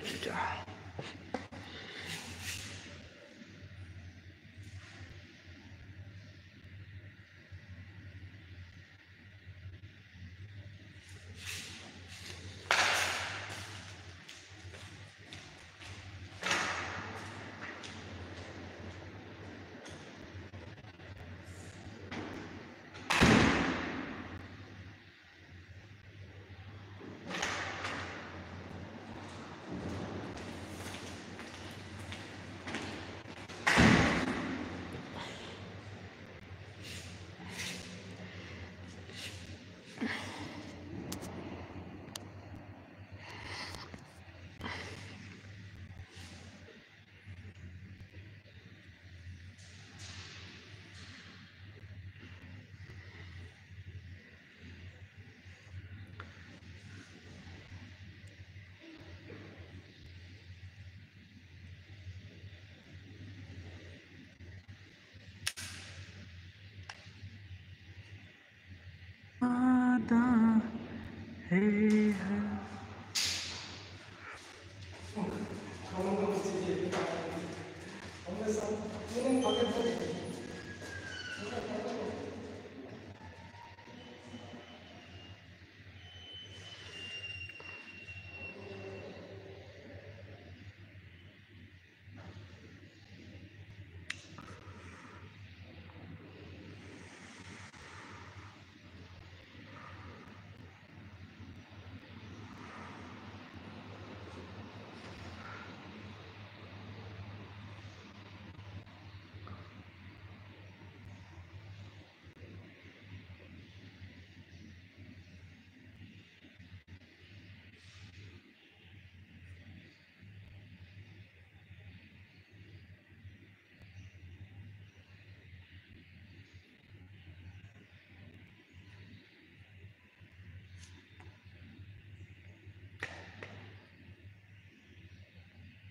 Twitter.